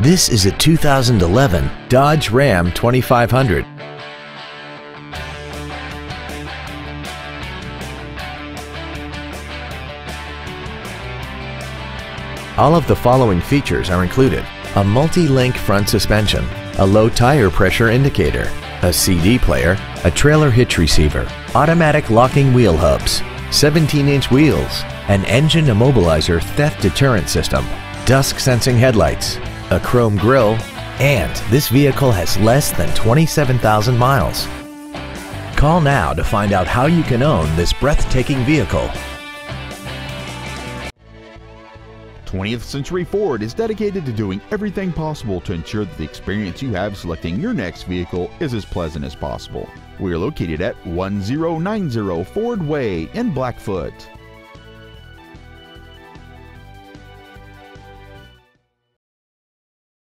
This is a 2011 Dodge Ram 2500. All of the following features are included. A multi-link front suspension, a low tire pressure indicator, a CD player, a trailer hitch receiver, automatic locking wheel hubs, 17-inch wheels, an engine immobilizer theft deterrent system, dusk sensing headlights, a chrome grille, and this vehicle has less than 27,000 miles. Call now to find out how you can own this breathtaking vehicle. 20th Century Ford is dedicated to doing everything possible to ensure that the experience you have selecting your next vehicle is as pleasant as possible. We are located at 1090 Ford Way in Blackfoot.